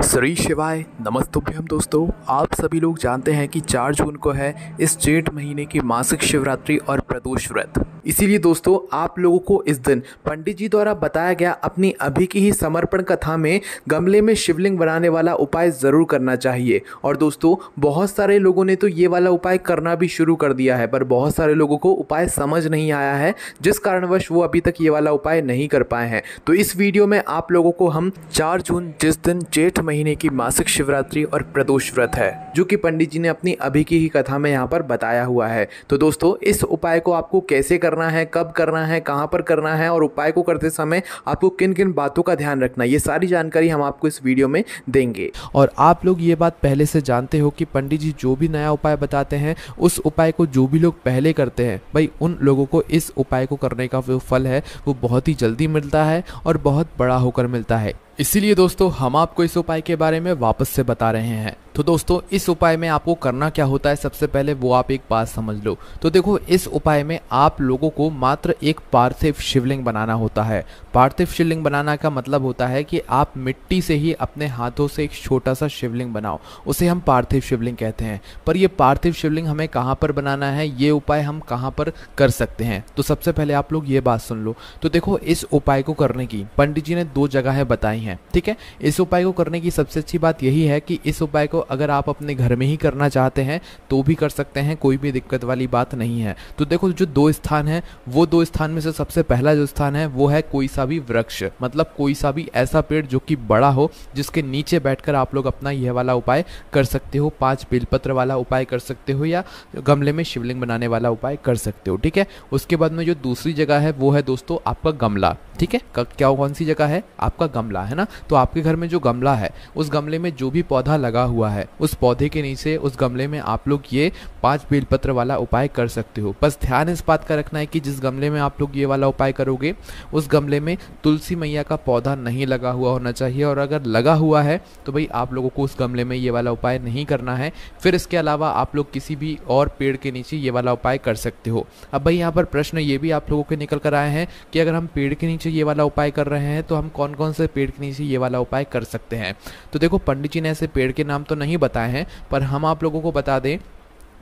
श्री शिवाय नमस्तुभ्यम दोस्तों। आप सभी लोग जानते हैं कि 4 जून को है इस जेठ महीने की मासिक शिवरात्रि और प्रदोष व्रत। इसीलिए दोस्तों, आप लोगों को इस दिन पंडित जी द्वारा बताया गया अपनी अभी की ही समर्पण कथा में गमले में शिवलिंग बनाने वाला उपाय ज़रूर करना चाहिए। और दोस्तों, बहुत सारे लोगों ने तो ये वाला उपाय करना भी शुरू कर दिया है, पर बहुत सारे लोगों को उपाय समझ नहीं आया है, जिस कारणवश वो अभी तक ये वाला उपाय नहीं कर पाए हैं। तो इस वीडियो में आप लोगों को हम चार जून जिस दिन जेठ महीने की मासिक शिवरात्रि और प्रदोष व्रत है, जो कि पंडित जी ने अपनी अभी की ही कथा में यहाँ पर बताया हुआ है। तो दोस्तों, इस उपाय को आपको कैसे करना है, कब करना है, कहाँ पर करना है और उपाय को करते समय आपको किन किन बातों का ध्यान रखना है, ये सारी जानकारी हम आपको इस वीडियो में देंगे। और आप लोग ये बात पहले से जानते हो कि पंडित जी जो भी नया उपाय बताते हैं, उस उपाय को जो भी लोग पहले करते हैं, भाई उन लोगों को इस उपाय को करने का जो फल है, वो बहुत ही जल्दी मिलता है और बहुत बड़ा होकर मिलता है। इसीलिए दोस्तों, हम आपको इस उपाय के बारे में वापस से बता रहे हैं। तो दोस्तों, इस उपाय में आपको करना क्या होता है, सबसे पहले वो आप एक बात समझ लो। तो देखो, इस उपाय में आप लोगों को मात्र एक पार्थिव शिवलिंग बनाना होता है। पार्थिव शिवलिंग बनाना का मतलब होता है कि आप मिट्टी से ही अपने हाथों से एक छोटा सा शिवलिंग बनाओ। उसे हम पार्थिव शिवलिंग कहते हैं। पर यह पार्थिव शिवलिंग हमें कहाँ पर बनाना है, ये उपाय हम कहाँ पर कर सकते हैं? तो सबसे पहले आप लोग ये बात सुन लो। तो देखो, इस उपाय को करने की पंडित जी ने दो जगह बताई हैं। ठीक है? इस उपाय को करने की सबसे अच्छी बात यही है कि इस उपाय को अगर आप अपने घर में ही करना चाहते हैं तो भी कर सकते हैं, कोई भी दिक्कत वाली बात नहीं है। तो देखो, जो दो स्थान है, वो दो स्थान में से सबसे पहला जो स्थान है, वो है कोई सा भी वृक्ष मतलब कोई सा भी ऐसा पेड़ जो कि बड़ा हो, जिसके नीचे बैठकर आप लोग अपना यह वाला उपाय कर सकते हो, पाँच बेलपत्र वाला उपाय कर सकते हो या गमले में शिवलिंग बनाने वाला उपाय कर सकते हो, ठीक है? उसके बाद में जो दूसरी जगह है, वो है दोस्तों आपका गमला, ठीक है? क्या, कौन सी जगह है? आपका गमला, है ना? तो आपके घर में जो गमला है, उस गमले में जो भी पौधा लगा हुआ है, उस पौधे के नीचे, उस गमले में आप लोग ये पाँच बेलपत्र वाला उपाय कर सकते हो। बस ध्यान इस बात का रखना है कि जिस गमले में आप लोग ये वाला उपाय करोगे, उस गमले में तुलसी मैया का पौधा नहीं लगा हुआ होना चाहिए, और अगर लगा हुआ है तो भाई आप लोगों को उस गमले में ये वाला उपाय नहीं करना है। फिर इसके अलावा आप लोग किसी भी और पेड़ के नीचे ये वाला उपाय कर सकते हो। अब भाई यहाँ पर प्रश्न ये भी आप लोगों के निकल कर आए हैं कि अगर हम पेड़ के नीचे ये वाला उपाय कर रहे हैं तो हम कौन कौन से पेड़ नीचे ये वाला उपाय कर सकते हैं। तो देखो, पंडित जी ने ऐसे पेड़ के नाम तो नहीं बताए हैं, पर हम आप लोगों को बता दें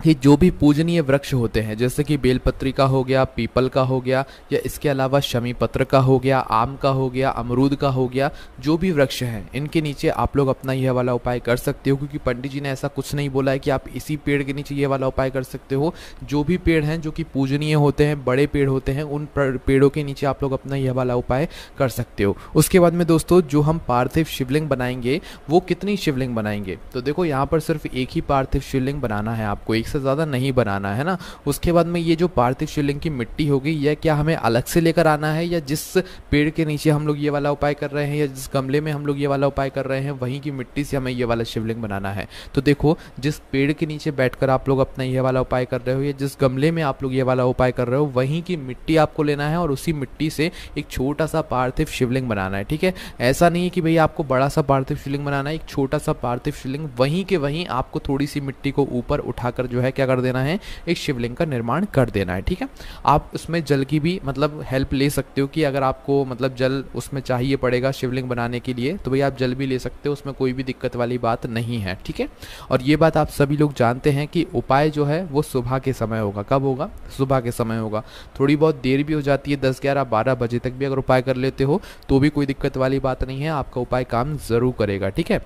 कि जो भी पूजनीय वृक्ष होते हैं, जैसे कि बेलपत्री का हो गया, पीपल का हो गया, या इसके अलावा शमी पत्र का हो गया, आम का हो गया, अमरूद का हो गया, जो भी वृक्ष हैं, इनके नीचे आप लोग अपना यह वाला उपाय कर सकते हो, क्योंकि पंडित जी ने ऐसा कुछ नहीं बोला है कि आप इसी पेड़ के नीचे ये वाला उपाय कर सकते हो। जो भी पेड़ हैं, जो कि पूजनीय होते हैं, बड़े पेड़ होते हैं, उन पेड़ों के नीचे आप लोग अपना यह वाला उपाय कर सकते हो। उसके बाद में दोस्तों, जो हम पार्थिव शिवलिंग बनाएँगे, वो कितनी शिवलिंग बनाएँगे? तो देखो, यहाँ पर सिर्फ़ एक ही पार्थिव शिवलिंग बनाना है आपको, एक से ज़्यादा नहीं बनाना है ना? उसके बाद में ये जो पार्थिव शिवलिंग की मिट्टी होगी यह क्या हमें अलग से लेकर आना है? या जिस पेड़ के नीचे हम लोग ये वाला उपाय कर रहे हैं, या जिस गमले में हम लोग ये वाला उपाय कर रहे हैं, वहीं की मिट्टी से हमें ये वाला शिवलिंग बनाना है। तो देखो, जिस पेड़ के नीचे बैठकर आप लोग अपना ये वाला उपाय कर रहे हो, या जिस गमले में आप लोग ये वाला उपाय कर रहे हो, वहीं की मिट्टी आपको लेना है और उसी मिट्टी से एक छोटा सा पार्थिव शिवलिंग बनाना है, ठीक है? ऐसा नहीं है कि भैया आपको बड़ा सा पार्थिव शिवलिंग बनाना है, एक छोटा सा पार्थिव शिवलिंग वहीं के वहीं आपको थोड़ी सी मिट्टी को ऊपर उठाकर जो है क्या कर देना है? एक शिवलिंग का निर्माण कर देना है, ठीक है? आप उसमें जल की भी मतलब हेल्प ले सकते हो कि अगर आपको मतलब जल उसमें चाहिए पड़ेगा शिवलिंग बनाने के लिए तो भाई आप जल भी ले सकते हो, उसमें कोई भी दिक्कत वाली बात नहीं है, ठीक है? और ये बात आप सभी लोग जानते हैं कि उपाय जो है वो सुबह के समय होगा। कब होगा? सुबह के समय होगा। थोड़ी बहुत देर भी हो जाती है, दस, ग्यारह, बारह बजे तक भी अगर उपाय कर लेते हो तो भी कोई दिक्कत वाली बात नहीं है, आपका उपाय काम ज़रूर करेगा, ठीक है?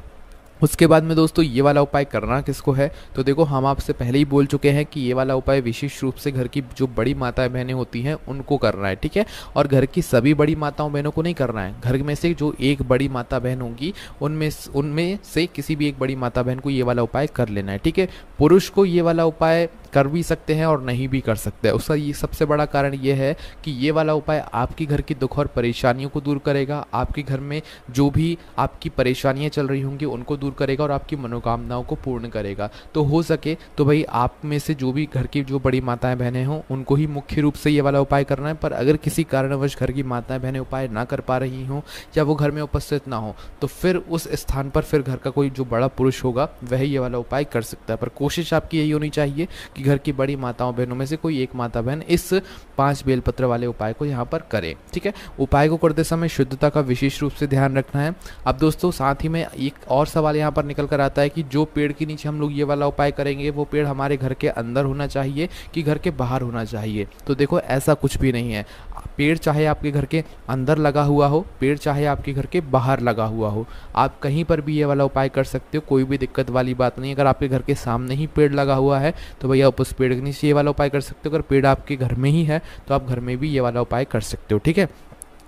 उसके बाद में दोस्तों, ये वाला उपाय करना किसको है? तो देखो, हम आपसे पहले ही बोल चुके हैं कि ये वाला उपाय विशेष रूप से घर की जो बड़ी माता बहनें होती हैं, उनको करना है, ठीक है? और घर की सभी बड़ी माताओं बहनों को नहीं करना है। घर में से जो एक बड़ी माता बहन होंगी, उनमें उनमें से किसी भी एक बड़ी माता बहन को ये वाला उपाय कर लेना है, ठीक है? पुरुष को ये वाला उपाय कर भी सकते हैं और नहीं भी कर सकते। हैं उसका ये सबसे बड़ा कारण ये है कि ये वाला उपाय आपकी घर की दुख और परेशानियों को दूर करेगा। आपके घर में जो भी आपकी परेशानियाँ चल रही होंगी, उनको दूर करेगा और आपकी मनोकामनाओं को पूर्ण करेगा। तो हो सके तो भाई आप में से जो भी घर की जो बड़ी माताएँ बहनें हों, उनको ही मुख्य रूप से ये वाला उपाय करना है। पर अगर किसी कारणवश घर की माताएँ बहनें उपाय ना कर पा रही हों या वो घर में उपस्थित ना हो तो फिर उस स्थान पर फिर घर का कोई जो बड़ा पुरुष होगा, वह ये वाला उपाय कर सकता है। पर कोशिश आपकी यही होनी चाहिए कि घर की बड़ी माताओं बहनों में से कोई एक माता बहन इस पाँच बेलपत्र वाले उपाय को यहाँ पर करे, ठीक है? उपाय को करते समय शुद्धता का विशेष रूप से ध्यान रखना है। अब दोस्तों, साथ ही में एक और सवाल यहाँ पर निकल कर आता है कि जो पेड़ के नीचे हम लोग ये वाला उपाय करेंगे, वो पेड़ हमारे घर के अंदर होना चाहिए कि घर के बाहर होना चाहिए? तो देखो, ऐसा कुछ भी नहीं है। पेड़ चाहे आपके घर के अंदर लगा हुआ हो, पेड़ चाहे आपके घर के बाहर लगा हुआ हो, आप कहीं पर भी ये वाला उपाय कर सकते हो, कोई भी दिक्कत वाली बात नहीं अगर आपके घर के सामने ही पेड़ लगा हुआ है तो भैया आप उस पेड़ के नीचे ये वाला उपाय कर सकते हो। अगर पेड़ आपके घर में ही है तो आप घर में भी ये वाला उपाय कर सकते हो, ठीक है?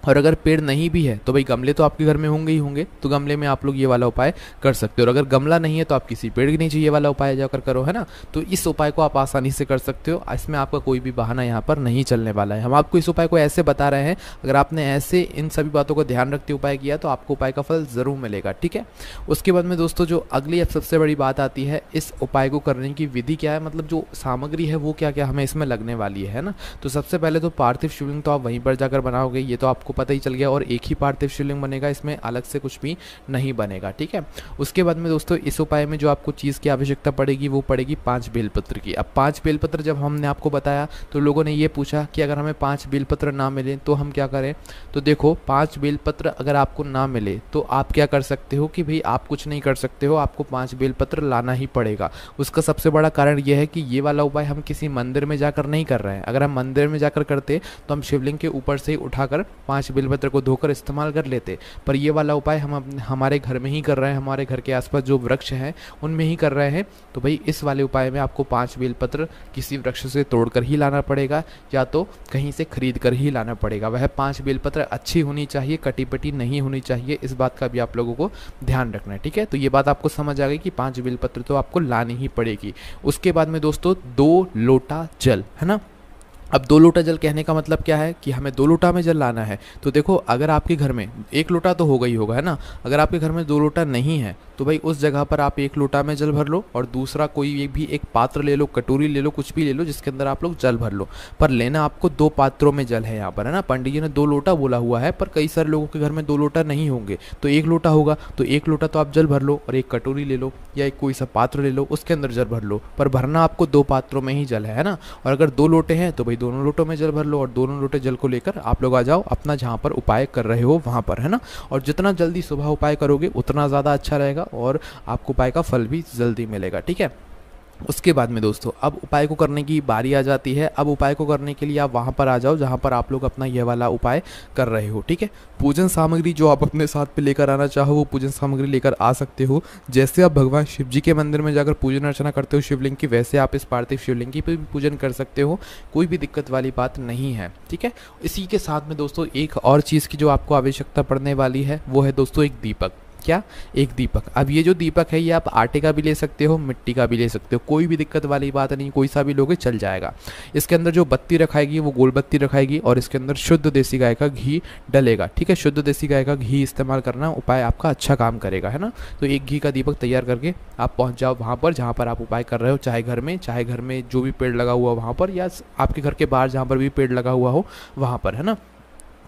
और अगर पेड़ नहीं भी है तो भाई गमले तो आपके घर में होंगे ही होंगे तो गमले में आप लोग ये वाला उपाय कर सकते हो। और अगर गमला नहीं है तो आप किसी पेड़ के नीचे ये वाला उपाय जाकर करो, है ना? तो इस उपाय को आप आसानी से कर सकते हो। इसमें आपका कोई भी बहाना यहाँ पर नहीं चलने वाला है। हम आपको इस उपाय को ऐसे बता रहे हैं, अगर आपने ऐसे इन सभी बातों को ध्यान रखते उपाय किया तो आपको उपाय का फल ज़रूर मिलेगा, ठीक है? उसके बाद में दोस्तों, जो अगली अब सबसे बड़ी बात आती है, इस उपाय को करने की विधि क्या है? मतलब जो सामग्री है, वो क्या क्या हमें इसमें लगने वाली है ना? तो सबसे पहले तो पार्थिव शिवलिंग तो आप वहीं पर जाकर बनाओगे, ये तो आपको पता ही चल गया और एक ही पार्थिव शिवलिंग बनेगा, इसमें अलग से कुछ भी नहीं बनेगा, ठीक है? उसके बाद में दोस्तों, इस उपाय में जो आपको चीज़ की आवश्यकता पड़ेगी, वो पड़ेगी पाँच बेलपत्र की। अब पाँच बेलपत्र जब हमने आपको बताया तो लोगों ने ये पूछा कि अगर हमें पाँच बेलपत्र ना मिले तो हम क्या करें? तो देखो, पाँच बेलपत्र अगर आपको ना मिले तो आप क्या कर सकते हो कि भाई आप कुछ नहीं कर सकते हो, आपको पाँच बेलपत्र लाना ही पड़ेगा। उसका सबसे बड़ा कारण यह है कि ये वाला उपाय हम किसी मंदिर में जाकर नहीं कर रहे हैं। अगर हम मंदिर में जाकर करते तो हम शिवलिंग के ऊपर से ही उठाकर पाँच बेलपत्र को धोकर इस्तेमाल कर लेते। पर ये वाला उपाय हम हमारे घर में ही कर रहे हैं, हमारे घर के आसपास जो वृक्ष हैं, उनमें ही कर रहे हैं। तो भाई, इस वाले उपाय में आपको पाँच बेलपत्र किसी वृक्ष से तोड़कर ही लाना पड़ेगा, या तो कहीं से खरीद कर ही लाना पड़ेगा। वह पाँच बेलपत्र अच्छी होनी चाहिए कटी पटी नहीं होनी चाहिए, इस बात का भी आप लोगों को ध्यान रखना है, ठीक है? तो ये बात आपको समझ आ गई कि पाँच बेलपत्र तो आपको लानी ही पड़ेगी। उसके बाद में दोस्तों, दो लोटा जल, है ना? अब दो लोटा जल कहने का मतलब क्या है कि हमें दो लोटा में जल लाना है? तो देखो, अगर आपके घर में एक लोटा तो होगा ही होगा, है ना? अगर आपके घर में दो लोटा नहीं है तो भाई उस जगह पर आप एक लोटा में जल भर लो और दूसरा कोई भी एक पात्र ले लो, कटोरी ले लो, कुछ भी ले लो, जिसके अंदर आप लोग जल भर लो। पर लेना आपको दो पात्रों में जल है यहाँ पर, है ना? पंडित जी ने दो लोटा बोला हुआ है, पर कई सारे लोगों के घर में दो लोटा नहीं होंगे। तो एक लोटा होगा तो एक लोटा तो आप जल भर लो और एक कटोरी ले लो या एक कोई सा पात्र ले लो, उसके अंदर जल भर लो। पर भरना आपको दो पात्रों में ही जल है ना? और अगर दो लोटे हैं तो भाई दोनों लोटों में जल भर लो और दोनों लोटे जल को लेकर आप लोग आ जाओ, अपना जहाँ पर उपाय कर रहे हो, वहाँ पर, है ना? और जितना जल्दी सुबह उपाय करोगे, उतना ज़्यादा अच्छा रहेगा। और आपको उपाय का फल भी जल्दी मिलेगा, ठीक है? उसके बाद में दोस्तों, अब उपाय को करने की बारी आ जाती है। अब उपाय को करने के लिए आप वहाँ पर आ जाओ, जहाँ पर आप लोग अपना यह वाला उपाय कर रहे हो, ठीक है? पूजन सामग्री जो आप अपने साथ पे लेकर आना चाहो, वो पूजन सामग्री लेकर आ सकते हो। जैसे आप भगवान शिव जी के मंदिर में जाकर पूजन अर्चना करते हो शिवलिंग की, वैसे आप इस पार्थिव शिवलिंग की भी पूजन कर सकते हो। कोई भी दिक्कत वाली बात नहीं है, ठीक है? इसी के साथ में दोस्तों, एक और चीज़ की जो आपको आवश्यकता पड़ने वाली है, वो है दोस्तों एक दीपक। क्या? एक दीपक। अब ये जो दीपक है, ये आप आटे का भी ले सकते हो, मिट्टी का भी ले सकते हो। कोई भी दिक्कत वाली बात नहीं, कोई सा भी लोगे, चल जाएगा। इसके अंदर जो बत्ती रखाएगी, वो गोल बत्ती रखाएगी और इसके अंदर शुद्ध देसी गाय का घी डलेगा। ठीक है? शुद्ध देसी गाय का घी इस्तेमाल करना उपाय आपका अच्छा काम करेगा, है ना? तो एक घी का दीपक तैयार करके आप पहुँच जाओ वहाँ पर, जहाँ पर आप उपाय कर रहे हो, चाहे घर में, चाहे घर में जो भी पेड़ लगा हुआ वहाँ पर, या आपके घर के बाहर जहाँ पर भी पेड़ लगा हुआ हो, वहाँ पर, है ना?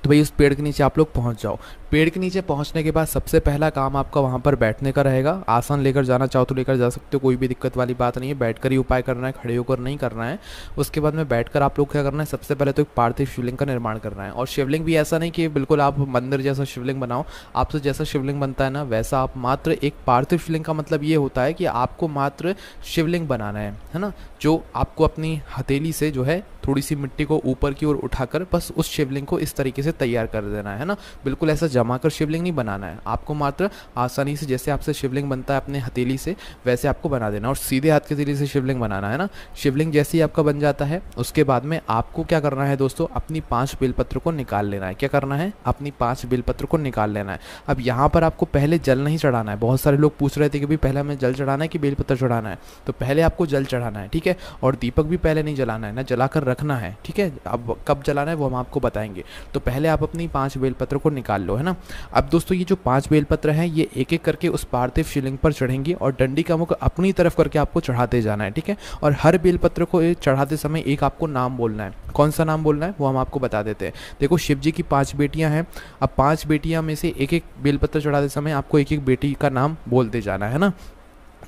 तो भाई उस पेड़ के नीचे आप लोग पहुँच जाओ। पेड़ के नीचे पहुँचने के बाद सबसे पहला काम आपका वहाँ पर बैठने का रहेगा। आसन लेकर जाना चाहो तो लेकर जा सकते हो, कोई भी दिक्कत वाली बात नहीं है। बैठकर ही उपाय करना है, खड़े होकर नहीं करना है। उसके बाद में बैठकर आप लोग क्या करना है, सबसे पहले तो एक पार्थिव शिवलिंग का निर्माण करना है। और शिवलिंग भी ऐसा नहीं कि बिल्कुल आप मंदिर जैसा शिवलिंग बनाओ आपसे जैसा शिवलिंग बनता है ना, वैसा आप मात्र एक पार्थिव शिवलिंग का मतलब ये होता है कि आपको मात्र शिवलिंग बनाना है है ना? जो आपको अपनी हथेली से जो है थोड़ी सी मिट्टी को ऊपर की ओर उठाकर बस उस शिवलिंग को इस तरीके से तैयार कर देना है ना? बिल्कुल ऐसा जमा कर शिवलिंग नहीं बनाना है। आपको मात्र आसानी से जैसे आपसे शिवलिंग बनता है अपने हथेली से, वैसे आपको बना देना और सीधे हाथ के हथेली से शिवलिंग बनाना है ना? शिवलिंग जैसे ही आपका बन जाता है, उसके बाद में आपको क्या करना है दोस्तों? अपनी पाँच बेलपत्र को निकाल लेना है। क्या करना है? अपनी पाँच बेलपत्र को निकाल लेना है। अब यहाँ पर आपको पहले जल नहीं चढ़ाना है। बहुत सारे लोग पूछ रहे थे कि भाई पहले हमें जल चढ़ाना है कि बेलपत्र चढ़ाना है? तो पहले आपको जल चढ़ाना है, ठीक है? और दीपक भी पहले नहीं जलाना है, ना जलाकर रखना है, ठीक है? अब कब जलाना है वो हम आपको बताएँगे। तो पहले आप अपनी पाँच बेलपत्र को निकाल लो, है ना? अब दोस्तों, ये जो पाँच बेलपत्र हैं, ये एक एक करके उस पार्थिव शिवलिंग पर चढ़ेंगी और डंडी का मुख अपनी तरफ़ करके आपको चढ़ाते जाना है, ठीक है? और हर बेलपत्र को चढ़ाते समय एक आपको नाम बोलना है। कौन सा नाम बोलना है, वो हम आपको बता देते हैं। देखो शिव जी की पाँच बेटियाँ हैं, अब पाँच बेटियाँ में से एक एक बेलपत्र चढ़ाते समय आपको एक एक बेटी का नाम बोलते जाना है ना?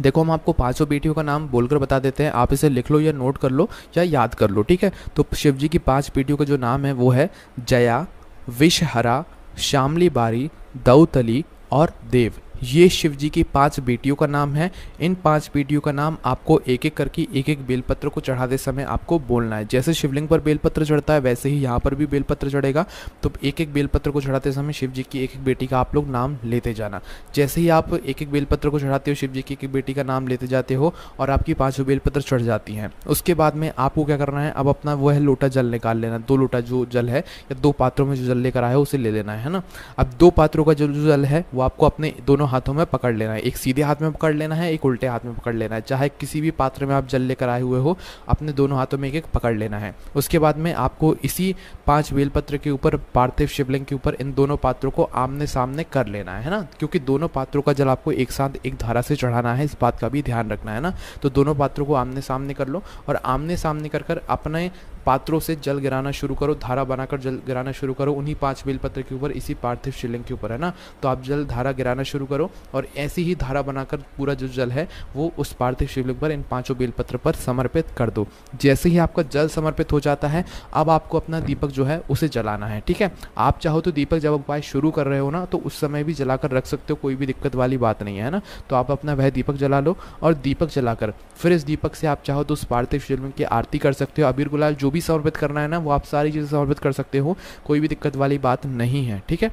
देखो, हम आपको पाँचों बेटियों का नाम बोलकर बता देते हैं। आप इसे लिख लो या नोट कर लो या याद कर लो, ठीक है? तो शिव जी की पाँच बेटियों का जो नाम है, वो है जया विषहरा शामली बारी दौतली और देव। ये शिव जी की पाँच बेटियों का नाम है। इन पाँच बेटियों का नाम आपको एक एक करके एक एक बेलपत्र को चढ़ाते समय आपको बोलना है। जैसे शिवलिंग पर बेलपत्र चढ़ता है, वैसे ही यहाँ पर भी बेलपत्र चढ़ेगा। तो एक एक बेलपत्र को चढ़ाते समय शिव जी की एक एक बेटी का आप लोग नाम लेते जाना। जैसे ही आप एक एक बेलपत्र को चढ़ाते हो शिव जी की एक एक बेटी का नाम लेते जाते हो और आपकी पाँचों बेलपत्र चढ़ जाती हैं। उसके बाद में आपको क्या करना है, अब अपना वह लोटा जल निकाल लेना। दो लोटा जो जल है या दो पात्रों में जो जल लेकर आया है, उसे ले लेना है ना? अब दो पात्रों का जो जल है, वो आपको अपने दोनों हाथों में पकड़ लेना है। एक सीधे हाथ में पकड़ लेना है, एक उल्टे हाथ में पकड़ लेना है। चाहे किसी भी पात्र में आप जल लेकर आए हुए हो, अपने दोनों हाथों में एक एक पकड़ लेना है। उसके बाद में आपको इसी पाँच बेलपत्र के ऊपर, पार्थिव शिवलिंग के ऊपर, इन दोनों पात्रों को आमने सामने कर लेना है ना? क्योंकि दोनों पात्रों का जल आपको एक साथ एक धारा से चढ़ाना है, इस बात का भी ध्यान रखना है ना? तो दोनों पात्रों को आमने सामने कर लो और आमने सामने कर कर अपने पात्रों से जल गिराना शुरू करो, धारा बनाकर जल गिराना शुरू करो, उन्हीं पाँच बेलपत्र के ऊपर, इसी पार्थिव शिवलिंग के ऊपर, है ना? तो आप जल धारा गिराना शुरू करो और ऐसी ही धारा बनाकर पूरा जो जल है, वो उस पार्थिव शिवलिंग पर, इन पाँचों बेलपत्र पर समर्पित कर दो। जैसे ही आपका जल समर्पित हो जाता है, अब आपको अपना दीपक जो है, उसे जलाना है, ठीक है? आप चाहो तो दीपक जब उपाय शुरू कर रहे हो ना तो उस समय भी जलाकर रख सकते हो, कोई भी दिक्कत वाली बात नहीं है ना? तो आप अपना वह दीपक जला लो और दीपक जलाकर, फिर इस दीपक से आप चाहो तो उस पार्थिव शिवलिंग की आरती कर सकते हो। अबीर गुलाल, जो भी समर्पित करना है ना, वो आप सारी चीज़ें सॉर्बित कर सकते हो, कोई भी दिक्कत वाली बात नहीं है, ठीक है?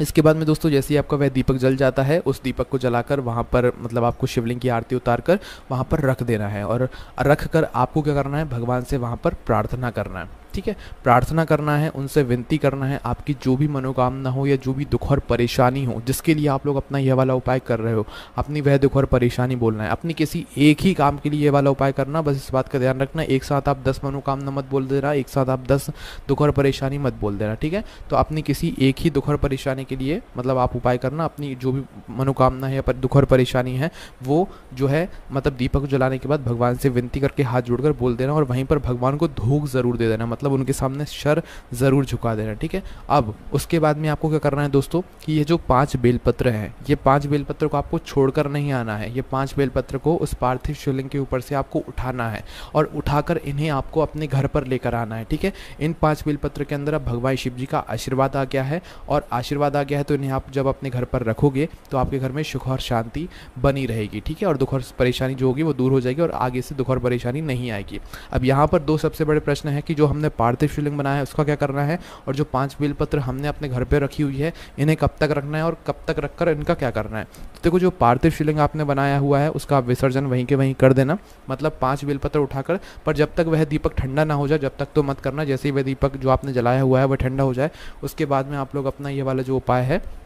इसके बाद में दोस्तों, जैसे ही आपका वह दीपक जल जाता है, उस दीपक को जलाकर वहाँ पर मतलब आपको शिवलिंग की आरती उतार कर वहाँ पर रख देना है और रख कर आपको क्या करना है? भगवान से वहाँ पर प्रार्थना करना है। ठीक है? प्रार्थना करना है, उनसे विनती करना है, आपकी जो भी मनोकामना हो या जो भी दुख और परेशानी हो, जिसके लिए आप लोग अपना यह वाला उपाय कर रहे हो, अपनी वह दुख और परेशानी बोलना है। अपनी किसी एक ही काम के लिए ये वाला उपाय करना, बस इस बात का ध्यान रखना, एक साथ आप दस मनोकामना मत बोल देना, एक साथ आप दस दुख और परेशानी मत बोल देना, ठीक है? तो अपनी किसी एक ही दुख और परेशानी के लिए मतलब आप उपाय करना, अपनी जो भी मनोकामना है या दुख और परेशानी है, वो जो है मतलब दीपक जलाने के बाद भगवान से विनती करके हाथ जोड़कर बोल देना और वहीं पर भगवान को धूक ज़रूर दे देना मतलब मतलब उनके सामने शर ज़रूर झुका देना, ठीक है? अब, उसके बाद में आपको क्या करना है दोस्तों कि ये जो पाँच बेलपत्र हैं, ये पाँच बेलपत्र को आपको छोड़कर नहीं आना है, ये पाँच बेलपत्र को उस पार्थिव शिवलिंग के ऊपर से आपको उठाना है और उठाकर इन्हें आपको अपने घर पर लेकर आना है, ठीक है? इन पाँच बेलपत्र के अंदर अब भगवान शिव जी का आशीर्वाद आ गया है और आशीर्वाद आ गया है तो इन्हें आप जब अपने घर पर रखोगे तो आपके घर में सुख और शांति बनी रहेगी, ठीक है? और दुख और परेशानी जो होगी वो दूर हो जाएगी और आगे से दुख और परेशानी नहीं आएगी। अब यहाँ पर दो सबसे बड़े प्रश्न है कि जो हमने पार्थिव शिवलिंग बनाया है, उसका क्या करना है? और जो पाँच बेलपत्र हमने अपने घर पे रखी हुई है, इन्हें कब तक रखना है और कब तक रखकर इनका क्या करना है? तो देखो जो पार्थिव शिवलिंग आपने बनाया हुआ है, उसका आप विसर्जन वहीं के वहीं कर देना। मतलब पाँच बिलपत्र उठाकर, पर जब तक वह दीपक ठंडा ना हो जाए, जब तक तो मत करना, जैसे ही वह दीपक जो आपने जलाया हुआ है, वह ठंडा हो जाए, उसके बाद में आप लोग अपना ये वाला जो उपाय है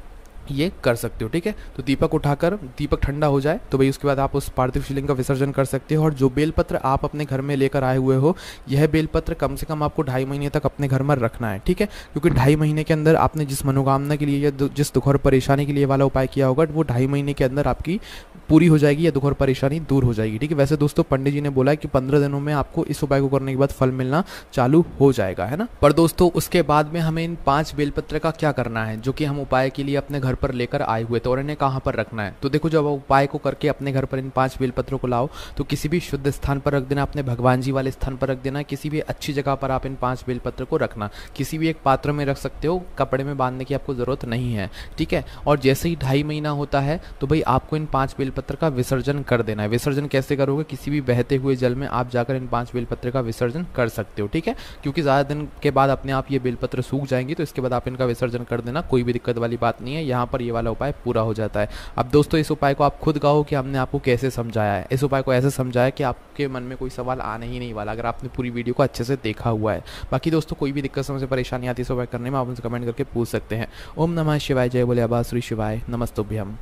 ये कर सकते हो, ठीक है? तो दीपक उठाकर, दीपक ठंडा हो जाए तो भाई उसके बाद आप उस पार्थिव शिवलिंग का विसर्जन कर सकते हो। और जो बेलपत्र आप अपने घर में लेकर आए हुए हो, यह बेलपत्र कम से कम आपको ढाई महीने तक अपने घर में रखना है, ठीक है? क्योंकि ढाई महीने के अंदर आपने जिस मनोकामना के लिए या जिस दुख और परेशानी के लिए वाला उपाय किया होगा, वो ढाई महीने के अंदर आपकी पूरी हो जाएगी या दुख और परेशानी दूर हो जाएगी, ठीक है? वैसे दोस्तों, पंडित जी ने बोला कि पंद्रह दिनों में आपको इस उपाय को करने के बाद फल मिलना चालू हो जाएगा, है ना? पर दोस्तों, उसके बाद में हमें इन पाँच बेलपत्र का क्या करना है, जो कि हम उपाय के लिए अपने घर पर लेकर आए हुए थे और इन्हें कहाँ पर रखना है? तो देखो, जब उपाय को करके अपने घर पर इन पाँच बेलपत्रों को लाओ तो किसी भी शुद्ध स्थान पर रख देना, अपने भगवान जी वाले स्थान पर रख देना, किसी भी अच्छी जगह पर आप इन पाँच बेलपत्र को रखना। किसी भी एक पात्र में रख सकते हो, कपड़े में बांधने की आपको ज़रूरत नहीं है, ठीक है? और जैसे ही ढाई महीना होता है तो भाई आपको इन पाँच बेलपत्र का विसर्जन कर देना है। विसर्जन कैसे करोगे? किसी भी बहते हुए जल में आप जाकर इन पाँच बेलपत्र का विसर्जन कर सकते हो, ठीक है? क्योंकि ज़्यादा दिन के बाद अपने आप ये बेलपत्र सूख जाएँगे तो इसके बाद आप इनका विसर्जन कर देना, कोई भी दिक्कत वाली बात नहीं है। यहाँ पर ये वाला उपाय पूरा हो जाता है। अब दोस्तों, इस उपाय को आप खुद कहो कि हमने आपको कैसे समझाया है। इस उपाय को ऐसे समझाया कि आपके मन में कोई सवाल आने ही नहीं वाला, अगर आपने पूरी वीडियो को अच्छे से देखा हुआ है। बाकी दोस्तों, कोई भी दिक्कत समझ परेशानी आती है, इस उपाय करने में आप उनसे कमेंट करके पूछ सकते हैं। ओम नमः शिवाय, जय बोले आबा श्री शिवाय, नमस्तुभ्यम।